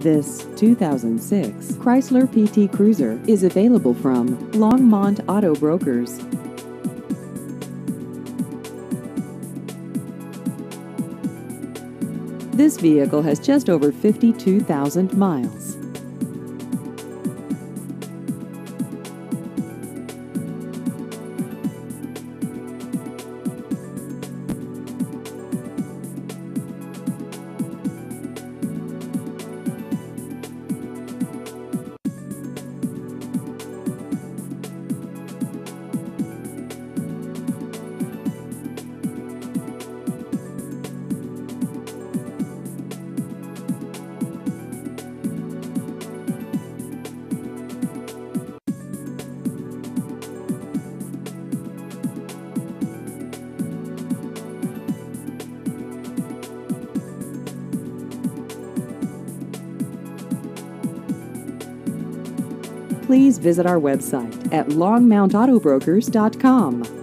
This 2006 Chrysler PT Cruiser is available from Longmont Auto Brokers. This vehicle has just over 52,000 miles. Please visit our website at longmontautobrokers.com.